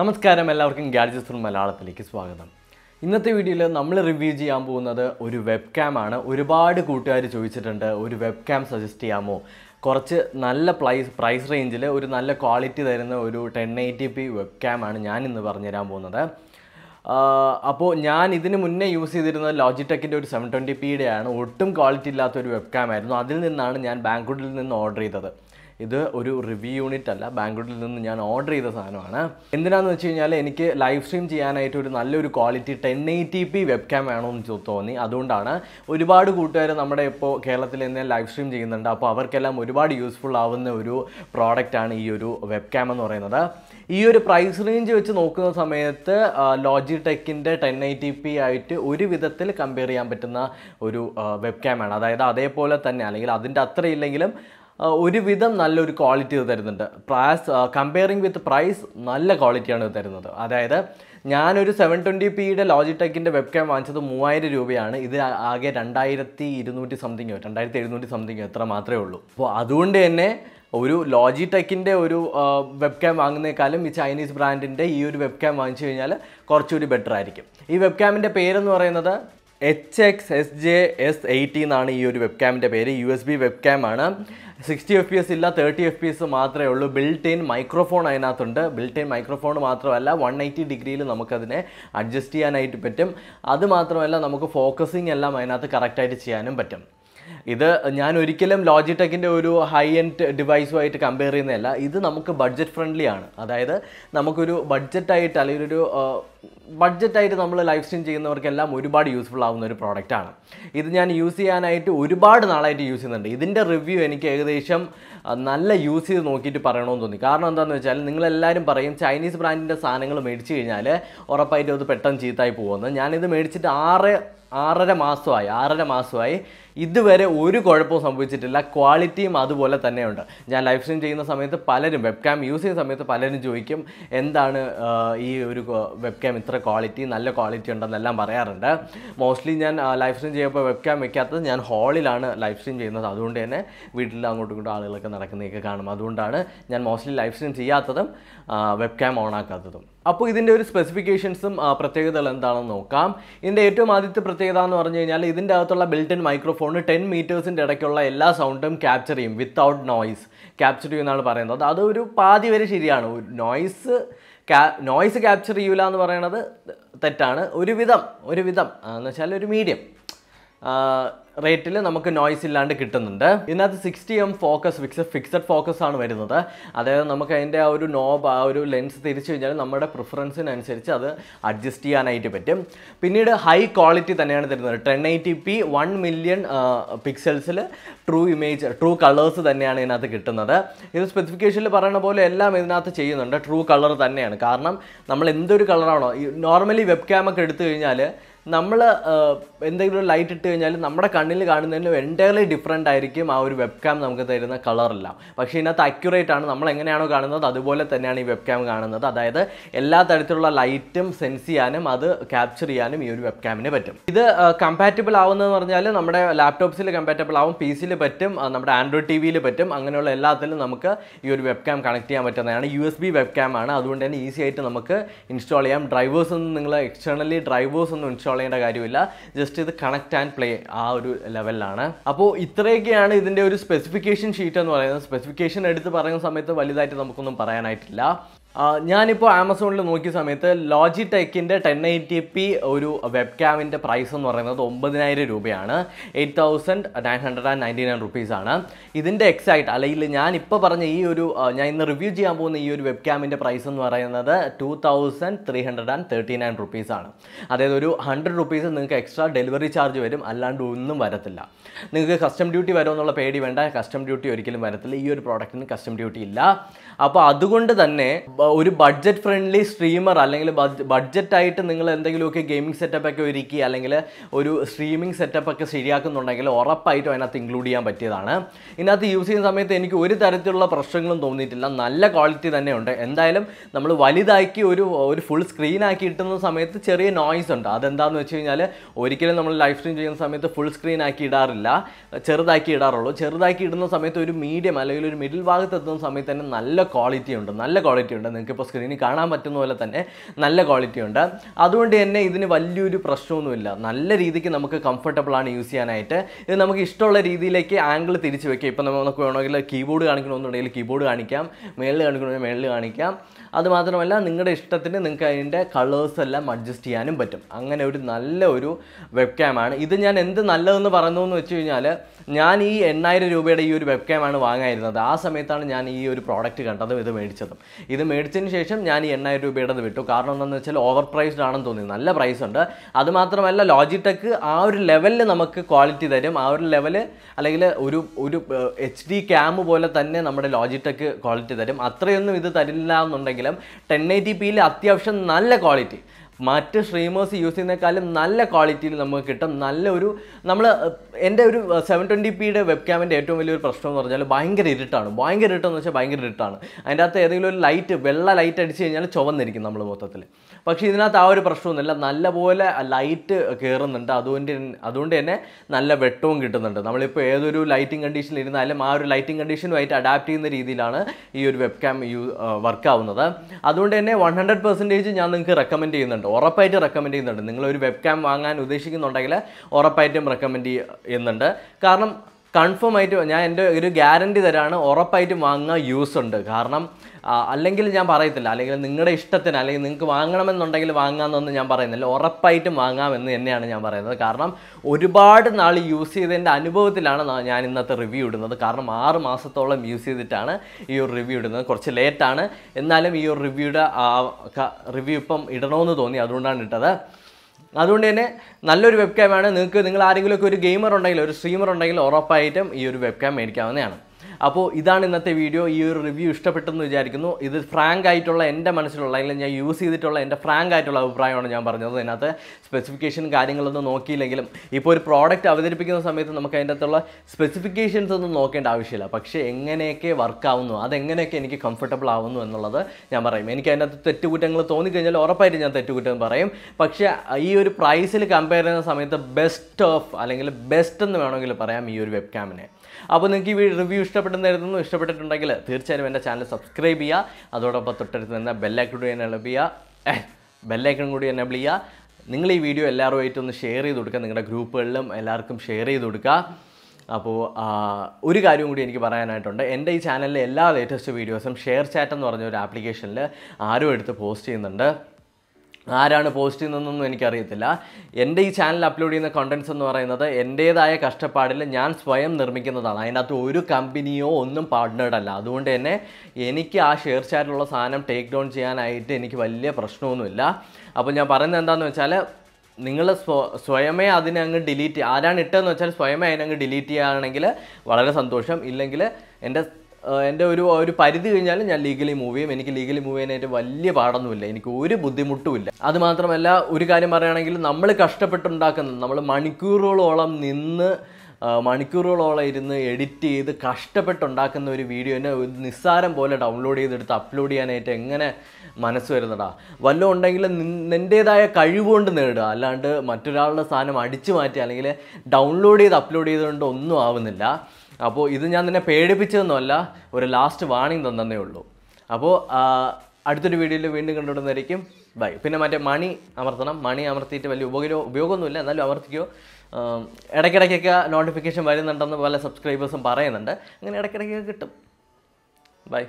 നമസ്കാരം എല്ലാവർക്കും gadgets from മലയാളത്തിലേക്ക് സ്വാഗതം. ഇന്നത്തെ വീഡിയോയിൽ നമ്മൾ റിവ്യൂ ചെയ്യാൻ പോകുന്നത് ഒരു വെബ് ക്യാം ആണ്. ഒരുപാട് കൂട്ടുകാർ ചോദിച്ചിട്ടുണ്ട് ഒരു വെബ് ക്യാം സജസ്റ്റ് ചെയ്യാമോ? കുറച്ച് നല്ല പ്രൈസ് പ്രൈസ് റേഞ്ചിൽ ഒരു നല്ല ക്വാളിറ്റി തരുന്ന ഒരു ten eighty P web cam ആണ് ഞാൻ ഇന്ന് പറഞ്ഞുതരാൻ പോകുന്നത്. അപ്പോൾ ഞാൻ ഇതിന് മുന്നേ യൂസ് ചെയ്തിരുന്നത് ലോജിടെക്കിന്റെ ഒരു സെവൻ ട്വന്റി പിയുടെ ആണ് ഒട്ടും ക്വാളിറ്റി ഇല്ലാത്ത ഒരു വെബ് ക്യാം ആയിരുന്നു. അതിൽ നിന്നാണ് ഞാൻ ബാങ്കുട്ടിൽ നിന്ന് ഓർഡർ ചെയ്തത്. ഇത് ഒരു റിവ്യൂ യൂണിറ്റ് അല്ല. ബാംഗ്ലൂരിൽ നിന്ന് ഞാൻ ഓർഡർ ചെയ്ത സാധനമാണ്. എന്തിനാന്ന് വെച്ച് കഴിഞ്ഞാൽ എനിക്ക് ലൈവ് സ്ട്രീം ചെയ്യാനായിട്ട് ഒരു നല്ലൊരു quality ten eighty p webcam വേണമെന്ന് തോന്നി. അതുകൊണ്ടാണ് ഒരുപാട് കൂട്ടുകാർ നമ്മുടെ ഇപ്പോൾ കേരളത്തിൽ തന്നെ ലൈവ് സ്ട്രീം ചെയ്യുന്നുണ്ട്. അപ്പോൾ അവർക്കെല്ലാം ഒരുപാട് യൂസ്ഫുൾ ആവുന്ന ഒരു പ്രോഡക്റ്റാണ് ഈ ഒരു വെബ് ക്യാം എന്ന് പറയുന്നത്. ഈ ഒരു പ്രൈസ് റേഞ്ച് വെച്ച് നോക്കുന്ന സമയത്ത് ലോജിടെക്കിന്റെ ടെൻ എയ്റ്റി പി ആയിട്ട് ഒരു വിധത്തിൽ കമ്പയർ ചെയ്യാൻ പറ്റുന്ന ഒരു വെബ് ക്യാമാണ് അതായത് അതേപോലെ തന്നെ അല്ലെങ്കിൽ അതിന്റെ അത്ര ഇല്ലെങ്കിലും ഒരുവിധം നല്ലൊരു ക്വാളിറ്റി ഇത് തരുന്നുണ്ട്. പ്രൈസ് കമ്പയറിങ് വിത്ത് പ്രൈസ് നല്ല ക്വാളിറ്റിയാണ് ഇത് തരുന്നത്. അതായത് ഞാനൊരു സെവൻ ട്വന്റി പിയുടെ ലോജിടെക്കിന്റെ വെബ് ക്യാം വാങ്ങിച്ചത് മൂവായിരം രൂപയാണ്. ഇത് ആകെ രണ്ടായിരത്തി ഇരുന്നൂറ്റി സംതിങ്ങോ രണ്ടായിരത്തി എഴുന്നൂറ്റി സംതിങ്ങോ എത്ര മാത്രമേ ഉള്ളൂ. അപ്പോൾ അതുകൊണ്ട് തന്നെ ഒരു ലോജിടെക്കിന്റെ ഒരു വെബ് ക്യാം വാങ്ങുന്നേക്കാളും ഈ ചൈനീസ് ബ്രാൻഡിന്റെ ഈ ഒരു വെബ് ക്യാം വാങ്ങിച്ചു കഴിഞ്ഞാൽ കുറച്ചുകൂടി ബെറ്റർ ആയിരിക്കും. ഈ വെബ് ക്യാമിന്റെ പേരെന്ന് പറയുന്നത് H X S J S eighty എന്നാണ് ഈ ഒരു വെബ് ക്യാമിന്റെ പേര്. U S B web cam ആണ്. സിക്സ്റ്റി എഫ് പി എസ് ഇല്ല തേർട്ടി എഫ് പി എസ് മാത്രമേ ഉള്ളൂ. ബിൽറ്റ് ഇൻ മൈക്രോഫോൺ അതിനകത്തുണ്ട്. ബിൽറ്റ് ഇൻ മൈക്രോഫോൺ മാത്രമല്ല വൺ എയ്റ്റി ഡിഗ്രിയിൽ നമുക്കതിനെ അഡ്ജസ്റ്റ് ചെയ്യാനായിട്ട് പറ്റും. അതുമാത്രമല്ല നമുക്ക് ഫോക്കസിങ് എല്ലാം അതിനകത്ത് കറക്റ്റായിട്ട് ചെയ്യാനും പറ്റും. ഇത് ഞാൻ ഒരിക്കലും ലോജിടെക്കിന്റെ ഒരു ഹൈ എൻഡ് ഡിവൈസുമായിട്ട് കമ്പയർ ചെയ്യുന്നതല്ല. ഇത് നമുക്ക് ബഡ്ജറ്റ് ഫ്രണ്ട്ലി ആണ്. അതായത് നമുക്കൊരു ബഡ്ജറ്റായിട്ട് അല്ലെങ്കിൽ ഒരു ബഡ്ജറ്റായിട്ട് നമ്മൾ ലൈഫ് സ്ട്രീം ചെയ്യുന്നവർക്കെല്ലാം ഒരുപാട് യൂസ്ഫുൾ ആവുന്ന ഒരു പ്രോഡക്റ്റാണ് ഇത് ഞാൻ യൂസ് ചെയ്യാനായിട്ട് ഒരുപാട് നാളായിട്ട് യൂസ് ചെയ്യുന്നുണ്ട്. ഇതിന്റെ റിവ്യൂ എനിക്ക് ഏകദേശം നല്ല യൂസ് ചെയ്ത് നോക്കിയിട്ട് പറയണമെന്ന് തോന്നി. കാരണം എന്താണെന്ന് വെച്ചാൽ നിങ്ങളെല്ലാവരും പറയും ചൈനീസ് ബ്രാൻഡിന്റെ സാധനങ്ങൾ മേടിച്ച് കഴിഞ്ഞാൽ ഉറപ്പായിട്ടും അത് പെട്ടെന്ന് ചീത്തായി പോകുമെന്ന്. ഞാനിത് മേടിച്ചിട്ട് ആറ് ആറര മാസമായി ആറര മാസമായി. ഇതുവരെ ഒരു കുഴപ്പവും സംഭവിച്ചിട്ടില്ല. ക്വാളിറ്റിയും അതുപോലെ തന്നെയുണ്ട്. ഞാൻ ലൈവ് സ്ട്രീം ചെയ്യുന്ന സമയത്ത് പലരും വെബ് ക്യാം യൂസ് ചെയ്യുന്ന സമയത്ത് പലരും ചോദിക്കും എന്താണ് ഈ ഒരു വെബ് ക്യാം ഇത്ര ക്വാളിറ്റി നല്ല ക്വാളിറ്റി ഉണ്ടെന്നെല്ലാം പറയാറുണ്ട്. മോസ്റ്റ്ലി ഞാൻ ലൈവ് സ്ട്രീം ചെയ്യുമ്പോൾ വെബ് ക്യാം വെക്കാത്തത് ഞാൻ ഹാളിലാണ് ലൈവ് സ്ട്രീം ചെയ്യുന്നത്. അതുകൊണ്ട് തന്നെ വീട്ടിൽ അങ്ങോട്ടും ഇങ്ങോട്ടും ആളുകളൊക്കെ നടക്കുന്നതൊക്കെ കാണും. അതുകൊണ്ടാണ് ഞാൻ മോസ്റ്റ്ലി ലൈവ് സ്ട്രീം ചെയ്യാത്തതും വെബ് ക്യാം ഓൺ ആക്കാത്തതും. അപ്പോൾ ഇതിന്റെ ഒരു സ്പെസിഫിക്കേഷൻസും പ്രത്യേകതകൾ എന്താണെന്ന് നോക്കാം. ഇതിന്റെ ഏറ്റവും ആദ്യത്തെ പ്രത്യേകത എന്ന് പറഞ്ഞു കഴിഞ്ഞാൽ ഇതിന്റെ അകത്തുള്ള ബിൽറ്റ് ഇൻ മൈക്രോഫോൺ ടെൻ മീറ്റേഴ്സിന്റെ ഇടയ്ക്കുള്ള എല്ലാ സൗണ്ടും ക്യാപ്ചർ ചെയ്യും വിത്തൗട്ട് നോയ്സ് ക്യാപ്ചർ ചെയ്യുമെന്നാണ് പറയുന്നത്. അതൊരു പാതി വരെ ശരിയാണ്. നോയ്സ് ക്യാ നോയ്സ് ക്യാപ്ചർ ചെയ്യൂല എന്ന് പറയുന്നത് തെറ്റാണ്. ഒരുവിധം ഒരുവിധം. എന്ന് വെച്ചാൽ ഒരു മീഡിയം റേറ്റിൽ നമുക്ക് നോയ്സ് ഇല്ലാണ്ട് കിട്ടുന്നുണ്ട്. ഇതിനകത്ത് sixty M focus fix fixed focus ആണ് വരുന്നത്. അതായത് നമുക്ക് അതിന്റെ ആ ഒരു നോബ് ആ ഒരു ലെൻസ് തിരിച്ചു കഴിഞ്ഞാൽ നമ്മുടെ പ്രിഫറൻസിനനുസരിച്ച് അത് അഡ്ജസ്റ്റ് ചെയ്യാനായിട്ട് പറ്റും. പിന്നീട് ഹൈ ക്വാളിറ്റി തന്നെയാണ് തരുന്നത്. Ten eighty p one million പിക്സൽസിൽ true image true colours തന്നെയാണ് ഇതിനകത്ത് കിട്ടുന്നത്. ഇത് സ്പെസിഫിക്കേഷനിൽ പറയുന്ന പോലെ എല്ലാം ഇതിനകത്ത് ചെയ്യുന്നുണ്ട്. ട്രൂ കളർ തന്നെയാണ്. കാരണം നമ്മൾ എന്തൊരു കളറാണോ നോർമലി വെബ് ക്യാമൊക്കെ എടുത്തു കഴിഞ്ഞാൽ നമ്മൾ എന്തെങ്കിലും ലൈറ്റ് ഇട്ട് കഴിഞ്ഞാൽ നമ്മുടെ കണ്ണിൽ കാണുന്നതിന് എന്റയർലി ഡിഫറെന്റ് ആയിരിക്കും ആ ഒരു വെബ് ക്യാം നമുക്ക് തരുന്ന കളറെല്ലാം പക്ഷേ ഇതിനകത്ത് അക്യുറേറ്റ് ആണ് നമ്മൾ എങ്ങനെയാണോ കാണുന്നത് അതുപോലെ തന്നെയാണ് ഈ വെബ് ക്യാം കാണുന്നത്. അതായത് എല്ലാ തരത്തിലുള്ള ലൈറ്റും സെൻസ് ചെയ്യാനും അത് ക്യാപ്ചർ ചെയ്യാനും ഈ ഒരു വെബ് ക്യാമിന് പറ്റും. ഇത് കമ്പാറ്റബിൾ ആവുന്നതെന്ന് പറഞ്ഞാൽ നമ്മുടെ ലാപ്ടോപ്സിൽ കമ്പാറ്റബിൾ ആവും പി സിയിൽ പറ്റും നമ്മുടെ ആൻഡ്രോയിഡ് ടി വിയിൽ പറ്റും അങ്ങനെയുള്ള എല്ലാത്തിലും നമുക്ക് ഈ ഒരു വെബ് ക്യാം കണക്ട് ചെയ്യാൻ പറ്റുന്നതാണ്. U S B web cam ആണ്. അതുകൊണ്ട് തന്നെ ഈസി ആയിട്ട് നമുക്ക് ഇൻസ്റ്റാൾ ചെയ്യാം. ഡ്രൈവേഴ്സ് ഒന്നും നിങ്ങൾ എക്സ്റ്റേണലി ഡ്രൈവേഴ്സ് ഒന്നും ഇൻസ്റ്റാൾ ചെയ്യേണ്ട കാര്യമില്ല. ജസ്റ്റ് ഇത് കണക്ട് ആൻഡ് പ്ലേ ആ ഒരു ലെവലിലാണ് അപ്പോൾ ഇത്രയൊക്കെയാണ് ഇതിന്റെ ഒരു സ്പെസിഫിക്കേഷൻ ഷീറ്റ് എന്ന് പറയുന്നത്. സ്പെസിഫിക്കേഷൻ എടുത്ത് പറയുന്ന സമയത്ത് വലുതായിട്ട് നമുക്കൊന്നും പറയാനായിട്ടില്ല. ഞാനിപ്പോൾ ആമസോണിൽ നോക്കിയ സമയത്ത് ലോജിടെക്കിന്റെ ടെൻ എയ്റ്റി പി ഒരു വെബ് ക്യാമിന്റെ പ്രൈസ് എന്ന് പറയുന്നത് ഒമ്പതിനായിരം രൂപയാണ്. Eight thousand nine hundred and ninety nine റുപ്പീസാണ് ഇതിന്റെ എക്സാക്ട് അല്ലെങ്കിൽ ഞാൻ ഇപ്പോൾ പറഞ്ഞ ഈ ഒരു ഞാൻ ഇന്ന് റിവ്യൂ ചെയ്യാൻ പോകുന്ന ഈ ഒരു വെബ് ക്യാമിന്റെ പ്രൈസ് എന്ന് പറയുന്നത് two thousand three hundred and thirty nine റുപ്പീസാണ് അതായത് ഒരു ഹൺഡ്രഡ് റുപ്പീസ് നിങ്ങൾക്ക് എക്സ്ട്രാ ഡെലിവറി ചാർജ് വരും. അല്ലാണ്ട് ഒന്നും വരത്തില്ല. നിങ്ങൾക്ക് കസ്റ്റം ഡ്യൂട്ടി വരുമെന്നുള്ള പേടി വേണ്ട. കസ്റ്റം ഡ്യൂട്ടി ഒരിക്കലും വരത്തില്ല. ഈ ഒരു പ്രോഡക്റ്റിന് കസ്റ്റം ഡ്യൂട്ടി ഇല്ല. അപ്പോൾ അതുകൊണ്ട് തന്നെ ഒരു ബഡ്ജറ്റ് ഫ്രണ്ട്ലി സ്ട്രീമർ അല്ലെങ്കിൽ ബഡ്ജറ്റായിട്ട് നിങ്ങൾ എന്തെങ്കിലുമൊക്കെ ഗെയിമിംഗ് സെറ്റപ്പ് ഒക്കെ ഒരുക്കി അല്ലെങ്കിൽ ഒരു സ്ട്രീമിംഗ് സെറ്റപ്പ് ഒക്കെ ശരിയാക്കുന്നുണ്ടെങ്കിൽ ഉറപ്പായിട്ടും അതിനകത്ത് ഇൻക്ലൂഡ് ചെയ്യാൻ പറ്റിയതാണ്. ഇതിനകത്ത് യൂസ് ചെയ്യുന്ന സമയത്ത് എനിക്ക് ഒരു തരത്തിലുള്ള പ്രശ്നങ്ങളും തോന്നിയിട്ടില്ല. നല്ല ക്വാളിറ്റി തന്നെയുണ്ട് എന്തായാലും നമ്മൾ വലുതാക്കി ഒരു ഒരു ഫുൾ സ്ക്രീൻ ആക്കി ഇട്ടുന്ന സമയത്ത് ചെറിയ നോയ്സ് ഉണ്ട്. അതെന്താന്ന് വെച്ച് കഴിഞ്ഞാൽ ഒരിക്കലും നമ്മൾ ലൈവ് സ്ട്രീം ചെയ്യുന്ന സമയത്ത് ഫുൾ സ്ക്രീൻ ആക്കി ഇടാറില്ല. ചെറുതാക്കി ഇടാറുള്ളൂ. ചെറുതാക്കി ഇടുന്ന സമയത്ത് ഒരു മീഡിയം അല്ലെങ്കിൽ ഒരു മിഡിൽ ഭാഗത്ത് എത്തുന്ന സമയത്ത് തന്നെ നല്ല ക്വാളിറ്റി ഉണ്ട്. നല്ല ക്വാളിറ്റി ഉണ്ട്. നിങ്ങൾക്ക് ഇപ്പോൾ സ്ക്രീനിൽ കാണാൻ പറ്റുന്ന പോലെ തന്നെ നല്ല ക്വാളിറ്റി ഉണ്ട്. അതുകൊണ്ട് തന്നെ ഇതിന് വലിയൊരു പ്രശ്നമൊന്നുമില്ല. നല്ല രീതിക്ക് നമുക്ക് കംഫർട്ടബിളാണ് യൂസ് ചെയ്യാനായിട്ട്. ഇത് നമുക്ക് ഇഷ്ടമുള്ള രീതിയിലേക്ക് ആംഗിൾ തിരിച്ച് വെക്കാം. ഇപ്പം നമുക്ക് വേണമെങ്കിൽ കീബോർഡ് കാണിക്കണമെന്നുണ്ടെങ്കിൽ കീബോർഡ് കാണിക്കാം. മേളിൽ കാണിക്കണമെങ്കിൽ മേളിൽ കാണിക്കാം. അതുമാത്രമല്ല നിങ്ങളുടെ ഇഷ്ടത്തിന് നിങ്ങൾക്ക് അതിന്റെ കളേഴ്സ് എല്ലാം അഡ്ജസ്റ്റ് ചെയ്യാനും പറ്റും. അങ്ങനെ ഒരു നല്ല ഒരു വെബ് ക്യാമാണ് ഇത് ഞാൻ എന്ത് നല്ലതെന്ന് പറയുന്നു എന്ന് വെച്ച് കഴിഞ്ഞാൽ ഞാൻ ഈ എണ്ണായിരം രൂപയുടെ ഈ ഒരു വെബ് ക്യാമാണ് വാങ്ങായിരുന്നത്. ആ സമയത്താണ് ഞാൻ ഈ ഒരു പ്രോഡക്റ്റ് കണ്ടതും ഇത് മേടിച്ചതും. ഇത് മേടിച്ചതിന് ശേഷം ഞാൻ ഈ എണ്ണായിരം രൂപയുടെ വിട്ടു. കാരണം എന്താണെന്ന് വെച്ചാൽ ഓവർ പ്രൈസ്ഡ് ആണെന്ന് തോന്നി. നല്ല പ്രൈസ് ഉണ്ട്. അതുമാത്രമല്ല ലോജിടെക് ആ ഒരു ലെവലിൽ നമുക്ക് ക്വാളിറ്റി തരും. ആ ഒരു ലെവൽ അല്ലെങ്കിൽ ഒരു ഒരു എച്ച് ഡി ക്യാം പോലെ തന്നെ നമ്മുടെ ലോജിടെക് ക്വാളിറ്റി തരും. അത്രയൊന്നും ഇത് തരില്ല എന്നുണ്ടെങ്കിലും ടെൻ എയ്റ്റി പിയിൽ അത്യാവശ്യം നല്ല ക്വാളിറ്റി മറ്റ് സ്ട്രീമേഴ്സ് യൂസ് ചെയ്യുന്നേക്കാളും നല്ല ക്വാളിറ്റിയിൽ നമുക്ക് കിട്ടും. നല്ലൊരു നമ്മൾ എന്റെ ഒരു സെവൻ ട്വന്റി പിയുടെ വെബ് ക്യാമിന്റെ ഏറ്റവും വലിയൊരു പ്രശ്നം എന്ന് പറഞ്ഞാൽ ഭയങ്കര ഇരുട്ടാണ്. ഭയങ്കര ഇരുട്ടെന്ന് വെച്ചാൽ ഭയങ്കര ഇരുട്ടാണ്. അതിന്റെ അകത്ത് ഏതെങ്കിലും ഒരു ലൈറ്റ് വെള്ള ലൈറ്റ് അടിച്ച് കഴിഞ്ഞാൽ ചുവന്നിരിക്കും നമ്മൾ മൊത്തത്തിൽ പക്ഷേ ഇതിനകത്ത് ആ ഒരു പ്രശ്നമൊന്നുമില്ല. നല്ലപോലെ ലൈറ്റ് കയറുന്നുണ്ട് അതുകൊണ്ട് അതുകൊണ്ട് തന്നെ നല്ല വെട്ടവും കിട്ടുന്നുണ്ട്. നമ്മളിപ്പോൾ ഏതൊരു ലൈറ്റിംഗ് കണ്ടീഷനിൽ ഇരുന്നാലും ആ ഒരു ലൈറ്റിംഗ് കണ്ടീഷനുമായിട്ട് അഡാപ്റ്റ് ചെയ്യുന്ന രീതിയിലാണ് ഈ ഒരു വെബ് ക്യാം യൂ വർക്ക് ആവുന്നത്. അതുകൊണ്ട് തന്നെ വൺ ഹൺഡ്രഡ് പെർസെന്റേജ് ഞാൻ നിങ്ങൾക്ക് റെക്കമെൻഡ് ചെയ്യുന്നുണ്ട്. ഉറപ്പായിട്ട് റെക്കമെൻഡ് ചെയ്യുന്നുണ്ട്. നിങ്ങളൊരു വെബ് ക്യാം വാങ്ങാൻ ഉദ്ദേശിക്കുന്നുണ്ടെങ്കിൽ ഉറപ്പായിട്ടും റെക്കമെൻഡ് ചെയ്യുന്നുണ്ട്. കാരണം കൺഫേം ആയിട്ട് ഞാൻ എന്റെ ഒരു ഗ്യാരണ്ടി തരാണ് ഉറപ്പായിട്ടും വാങ്ങുക യൂസ് ഉണ്ട്. കാരണം അല്ലെങ്കിൽ ഞാൻ പറയത്തില്ല. അല്ലെങ്കിൽ നിങ്ങളുടെ ഇഷ്ടത്തിന് അല്ലെങ്കിൽ നിങ്ങൾക്ക് വാങ്ങണമെന്നുണ്ടെങ്കിൽ വാങ്ങാമെന്നൊന്നും ഞാൻ പറയുന്നില്ല. ഉറപ്പായിട്ടും വാങ്ങാമെന്ന് തന്നെയാണ് ഞാൻ പറയുന്നത്. കാരണം ഒരുപാട് നാൾ യൂസ് ചെയ്തതിന്റെ അനുഭവത്തിലാണ് ഞാൻ ഇന്നത്തെ റിവ്യൂ ഇടുന്നത്. കാരണം ആറ് മാസത്തോളം യൂസ് ചെയ്തിട്ടാണ് ഈ ഒരു റിവ്യൂ ഇടുന്നത്. കുറച്ച് ലേറ്റാണ് എന്നാലും ഈ ഒരു റിവ്യൂയുടെ റിവ്യൂ ഇപ്പം ഇടണമെന്ന് തോന്നി. അതുകൊണ്ടാണ് ഇട്ടത്. അതുകൊണ്ട് തന്നെ നല്ലൊരു വെബ് ക്യാമാണ് നിങ്ങൾക്ക് നിങ്ങൾ ആരെങ്കിലുമൊക്കെ ഒരു ഗെയിമർ ഉണ്ടെങ്കിൽ ഒരു സ്ട്രീമർ ഉണ്ടെങ്കിൽ ഉറപ്പായിട്ടും ഈ ഒരു വെബ് ക്യാം മേടിക്കാവുന്നതാണ്. അപ്പോൾ ഇതാണ് ഇന്നത്തെ വീഡിയോ ഈ ഒരു റിവ്യൂ ഇഷ്ടപ്പെട്ടെന്ന് വിചാരിക്കുന്നു. ഇത് ഫ്രാങ്ക് ആയിട്ടുള്ള എന്റെ മനസ്സിലുള്ള അല്ലെങ്കിൽ ഞാൻ യൂസ് ചെയ്തിട്ടുള്ള എന്റെ ഫ്രാങ്ക് ആയിട്ടുള്ള അഭിപ്രായമാണ് ഞാൻ പറഞ്ഞത്. അതിനകത്ത് സ്പെസിഫിക്കേഷൻ കാര്യങ്ങളൊന്നും നോക്കിയില്ലെങ്കിലും ഇപ്പോൾ ഒരു പ്രോഡക്റ്റ് അവതരിപ്പിക്കുന്ന സമയത്ത് നമുക്ക് അതിന്റെ അകത്തുള്ള സ്പെസിഫിക്കേഷൻസ് ഒന്നും നോക്കേണ്ട ആവശ്യമില്ല. പക്ഷേ എങ്ങനെയൊക്കെ വർക്ക് ആവുന്നു അതെങ്ങനെയൊക്കെ എനിക്ക് കംഫർട്ടബിൾ ആവുന്നു എന്നുള്ളത് ഞാൻ പറയും. എനിക്ക് അതിനകത്ത് തെറ്റുകുറ്റങ്ങൾ തോന്നിക്കഴിഞ്ഞാൽ ഉറപ്പായിട്ട് ഞാൻ തെറ്റുകുറ്റം പറയും. പക്ഷേ ഈ ഒരു പ്രൈസിൽ കമ്പയർ ചെയ്യുന്ന സമയത്ത് ബെസ്റ്റ് ഓഫ് അല്ലെങ്കിൽ ബെസ്റ്റ് എന്ന് വേണമെങ്കിൽ പറയാം ഈ ഒരു വെബ് ക്യാമിനെ അപ്പോൾ നിങ്ങൾക്ക് ഈ റിവ്യൂ ഇഷ്ടപ്പെട്ടെന്നായിരുന്നു ഇഷ്ടപ്പെട്ടിട്ടുണ്ടെങ്കിൽ തീർച്ചയായും എന്റെ ചാനൽ സബ്സ്ക്രൈബ് ചെയ്യുക. അതോടൊപ്പം തൊട്ടടുത്ത് നിന്ന് ബെല്ലൈക്കൺ കൂടി എനേബിൾ ചെയ്യുക. ബെല്ലൈക്കൺ കൂടി എനേബിൾ ചെയ്യുക. നിങ്ങൾ ഈ വീഡിയോ എല്ലാവരുമായിട്ട് ഒന്ന് ഷെയർ ചെയ്ത് കൊടുക്കുക. നിങ്ങളുടെ ഗ്രൂപ്പുകളിലും എല്ലാവർക്കും ഷെയർ ചെയ്ത് കൊടുക്കുക. അപ്പോൾ ഒരു കാര്യം കൂടി എനിക്ക് പറയാനായിട്ടുണ്ട്. എന്റെ ഈ ചാനലിലെ എല്ലാ ലേറ്റസ്റ്റ് വീഡിയോസും ഷെയർ ചാറ്റ് എന്ന് പറഞ്ഞ ഒരു ആപ്ലിക്കേഷനിൽ ആരും എടുത്ത് പോസ്റ്റ് ചെയ്യുന്നുണ്ട്. ആരാണ് പോസ്റ്റ് ചെയ്യുന്നതെന്നൊന്നും എനിക്കറിയത്തില്ല. എന്റെ ഈ ചാനൽ അപ്ലോഡ് ചെയ്യുന്ന കണ്ടൻസ് എന്ന് പറയുന്നത് എന്റേതായ കഷ്ടപ്പാടിൽ ഞാൻ സ്വയം നിർമ്മിക്കുന്നതാണ്. അതിനകത്ത് ഒരു കമ്പനിയോ ഒന്നും പാർട്ട്നേർഡ് അല്ല. അതുകൊണ്ട് തന്നെ എനിക്ക് ആ ഷെയർ ചാറ്റിലുള്ള സാധനം ടേക്ക് ഡൗൺ ചെയ്യാനായിട്ട് എനിക്ക് വലിയ പ്രശ്നമൊന്നുമില്ല. അപ്പോൾ ഞാൻ പറയുന്നത് എന്താണെന്ന് വെച്ചാൽ നിങ്ങൾ സ്വ സ്വയമേ അതിനെ അങ്ങ് ഡിലീറ്റ് ആരാണ് ഇട്ടതെന്ന് വെച്ചാൽ സ്വയമേ അതിനങ്ങ് ഡിലീറ്റ് ചെയ്യുകയാണെങ്കിൽ വളരെ സന്തോഷം. ഇല്ലെങ്കിൽ എന്റെ എന്റെ ഒരു ഒരു പരിധി കഴിഞ്ഞാൽ ഞാൻ ലീഗലി മൂവ് ചെയ്യും. എനിക്ക് ലീഗലി മൂവ് ചെയ്യാനായിട്ട് വലിയ പാടൊന്നുമില്ല. എനിക്ക് ഒരു ബുദ്ധിമുട്ടുമില്ല. അത് മാത്രമല്ല ഒരു കാര്യം പറയുകയാണെങ്കിൽ നമ്മൾ കഷ്ടപ്പെട്ടുണ്ടാക്കുന്നത് നമ്മൾ മണിക്കൂറുകളോളം നിന്ന് മണിക്കൂറുകളോളം ഇരുന്ന് എഡിറ്റ് ചെയ്ത് കഷ്ടപ്പെട്ടുണ്ടാക്കുന്ന ഒരു വീഡിയോനെ നിസ്സാരം പോലെ ഡൗൺലോഡ് ചെയ്തെടുത്ത് അപ്ലോഡ് ചെയ്യാനായിട്ട് എങ്ങനെ മനസ്സ് വരുന്നടാ വല്ലതും ഉണ്ടെങ്കിൽ നിന്റേതായ കഴിവുകൊണ്ട് നേടുക. അല്ലാണ്ട് മറ്റൊരാളുടെ സാധനം അടിച്ചു മാറ്റി അല്ലെങ്കിൽ ഡൗൺലോഡ് ചെയ്ത് അപ്ലോഡ് ചെയ്തുകൊണ്ട് ഒന്നും ആവുന്നില്ല. അപ്പോൾ ഇത് ഞാൻ നിന്നെ പേടിപ്പിച്ചതൊന്നുമല്ല ഒരു ലാസ്റ്റ് വാണിംഗ് തന്നേ ഉള്ളൂ. അപ്പോൾ അടുത്തൊരു വീഡിയോയിൽ വീണ്ടും കണ്ടുവിടുന്നതായിരിക്കും ബൈ പിന്നെ മറ്റേ മണി അമർത്തണം. മണി അമർത്തിയിട്ട് വലിയ ഉപയോഗം ഉപയോഗമൊന്നുമില്ല. എന്നാലും അമർത്തിക്കോ. ഇടയ്ക്കിടയ്ക്കൊക്കെ നോട്ടിഫിക്കേഷൻ വരുന്നുണ്ടെന്ന് പല സബ്സ്ക്രൈബേഴ്സും പറയുന്നുണ്ട്. അങ്ങനെ ഇടയ്ക്കിടയ്ക്കൊക്കെ കിട്ടും. ബൈ